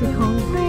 Thì.